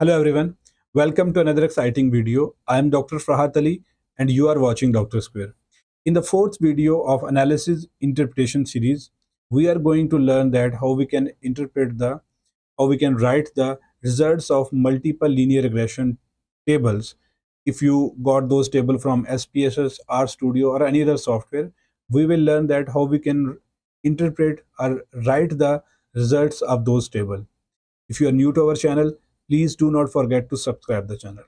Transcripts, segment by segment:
Hello everyone, welcome to another exciting video. I am Dr. Farahat Ali and you are watching Dr. Square. In the fourth video of analysis interpretation series, we are going to learn that how we can interpret the, how we can write the results of multiple linear regression tables. If you got those tables from SPSS, RStudio or any other software, we will learn that how we can interpret or write the results of those tables. If you are new to our channel, please do not forget to subscribe the channel.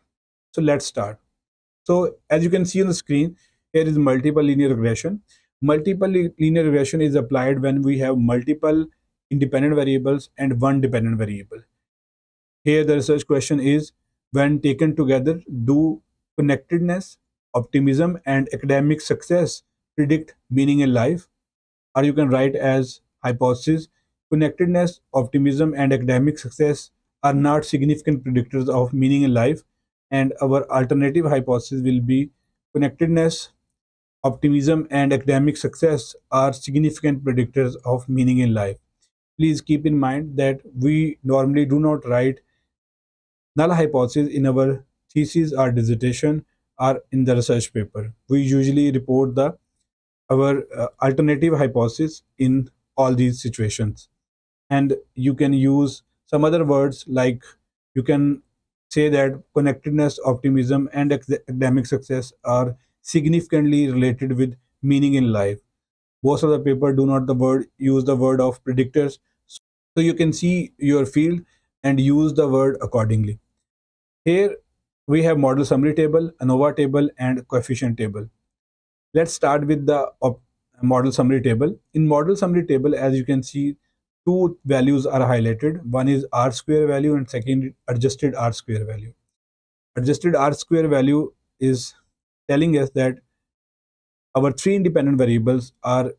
So let's start. So as you can see on the screen, here is multiple linear regression. Multiple linear regression is applied when we have multiple independent variables and one dependent variable. Here the research question is, when taken together, do connectedness, optimism and academic success predict meaning in life? Or you can write as hypothesis, connectedness, optimism and academic success are not significant predictors of meaning in life and our alternative hypothesis will be connectedness optimism and academic success are significant predictors of meaning in life. Please keep in mind that we normally do not write null hypothesis in our thesis or dissertation or in the research paper. We usually report the our uh, alternative hypothesis in all these situations. And you can use some other words like you can say that connectedness optimism and academic success are significantly related with meaning in life. Most of the paper do not the word use the word of predictors. So you can see your field and use the word accordingly. Here we have model summary table ANOVA table and coefficient table. Let's start with the model summary table. In model summary table as you can see two values are highlighted. One is R square value and second adjusted R square value. Adjusted R square value is telling us that our three independent variables are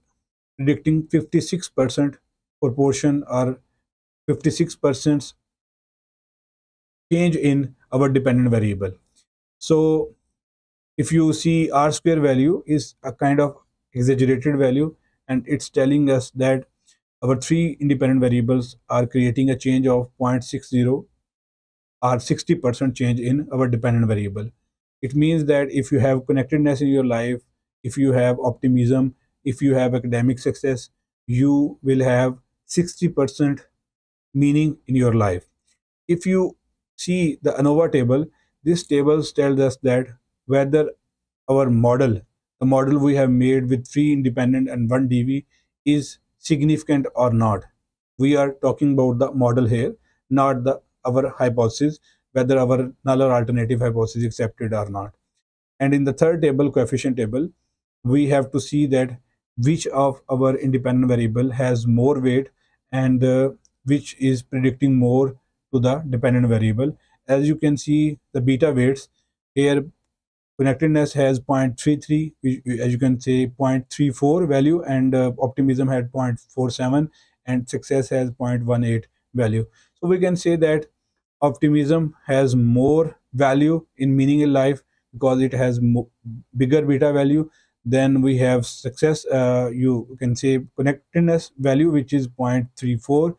predicting 56% proportion or 56% change in our dependent variable. So if you see R square value is a kind of exaggerated value and it's telling us that our three independent variables are creating a change of 0.60 or 60% change in our dependent variable. It means that if you have connectedness in your life, if you have optimism, if you have academic success, you will have 60% meaning in your life. If you see the ANOVA table, this table tells us that whether our model, the model we have made with three independent and one DV is significant or not. We are talking about the model here, not the our hypothesis, whether our null or alternative hypothesis is accepted or not. And in the third table, coefficient table, we have to see that which of our independent variable has more weight and uh, which is predicting more to the dependent variable. As you can see, the beta weights here connectedness has 0.33 as you can say 0.34 value and uh, optimism had 0.47 and success has 0.18 value. So we can say that optimism has more value in meaning in life because it has bigger beta value then we have success uh, you can say connectedness value which is 0.34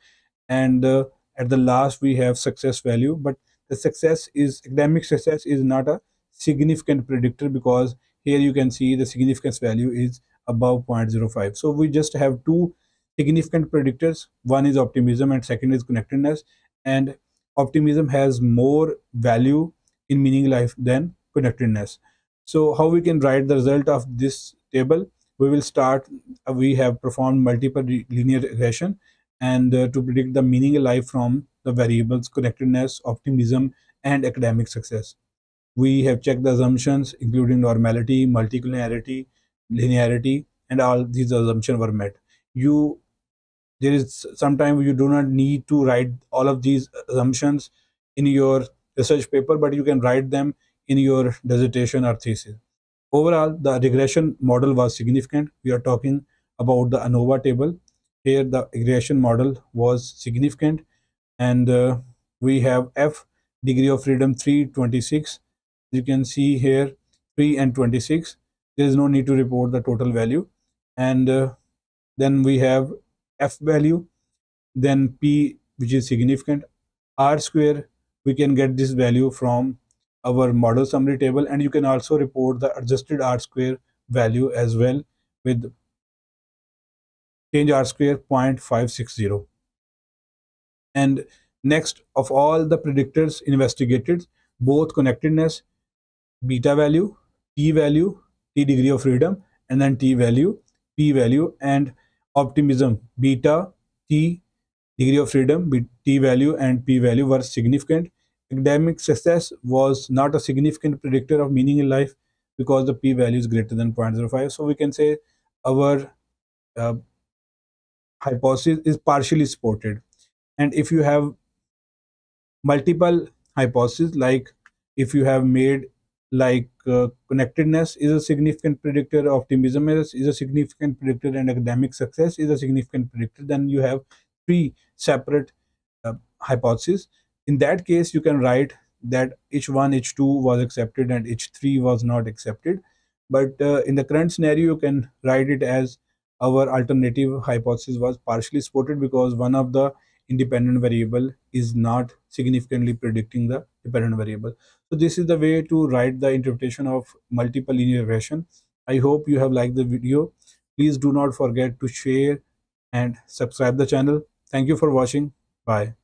and uh, at the last we have success value. But the success is academic success is not a significant predictor because here you can see the significance value is above 0.05 so we just have two significant predictors. One is optimism and second is connectedness. And optimism has more value in meaning life than connectedness. So how we can write the result of this table? We will start uh, we have performed multiple linear regression and uh, to predict the meaning life from the variables connectedness optimism and academic success we have checked the assumptions including normality, multicollinearity, linearity, and all these assumptions were met. You there is sometimes you do not need to write all of these assumptions in your research paper, but you can write them in your dissertation or thesis. Overall, the regression model was significant. We are talking about the ANOVA table. Here, the regression model was significant, and uh, we have F degree of freedom 326 you can see here 3 and 26 there is no need to report the total value. And uh, then we have f value then p which is significant. R square we can get this value from our model summary table. And you can also report the adjusted r square value as well with change r square 0.560 and next of all the predictors investigated both connectedness beta value t value t degree of freedom and then t value p value and optimism beta t degree of freedom t value and p value were significant. Academic success was not a significant predictor of meaning in life because the p value is greater than 0.05 so we can say our uh, hypothesis is partially supported. And if you have multiple hypotheses like if you have made like uh, connectedness is a significant predictor optimism is, is a significant predictor and academic success is a significant predictor. Then you have three separate uh, hypotheses. In that case you can write that h1 h2 was accepted and h3 was not accepted. But uh, in the current scenario you can write it as our alternative hypothesis was partially supported because one of the independent variable is not significantly predicting the dependent variable. So this is the way to write the interpretation of multiple linear regression. I hope you have liked the video. Please do not forget to share and subscribe the channel. Thank you for watching. Bye.